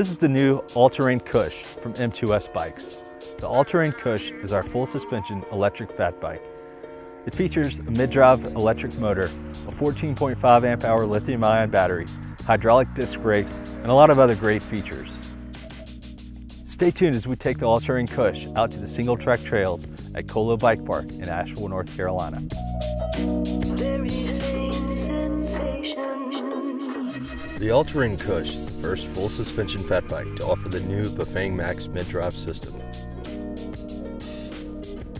This is the new All-Terrain Kush from M2S Bikes. The All-Terrain Kush is our full suspension electric fat bike. It features a mid-drive electric motor, a 14.5 amp hour lithium ion battery, hydraulic disc brakes, and a lot of other great features. Stay tuned as we take the All-Terrain Kush out to the single track trails at Kolo Bike Park in Asheville, North Carolina. The All-Terrain Kush is the first full suspension fat bike to offer the new Bafang Max mid-drive system.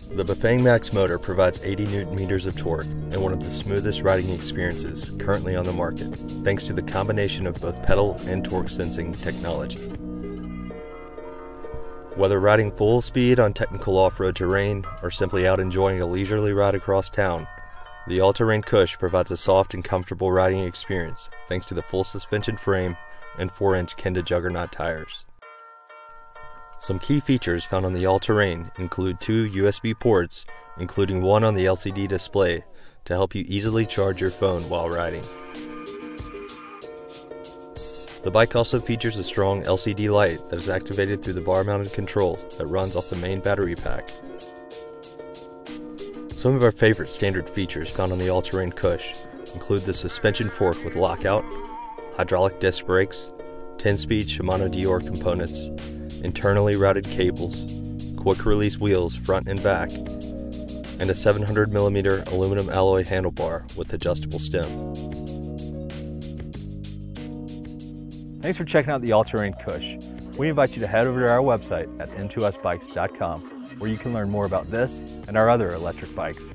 The Bafang Max motor provides 80 newton meters of torque and one of the smoothest riding experiences currently on the market, thanks to the combination of both pedal and torque sensing technology. Whether riding full speed on technical off-road terrain or simply out enjoying a leisurely ride across town, the all-terrain Kush provides a soft and comfortable riding experience thanks to the full suspension frame and 4-inch Kenda Juggernaut tires. Some key features found on the all-terrain include two USB ports, including one on the LCD display to help you easily charge your phone while riding. The bike also features a strong LCD light that is activated through the bar-mounted control that runs off the main battery pack some of our favorite standard features found on the all-terrain Kush include the suspension fork with lockout, hydraulic disc brakes, 10-speed Shimano Deore components, internally routed cables, quick-release wheels front and back, and a 700mm aluminum alloy handlebar with adjustable stem. Thanks for checking out the all-terrain Kush. We invite you to head over to our website at m2sbikes.com where you can learn more about this and our other electric bikes.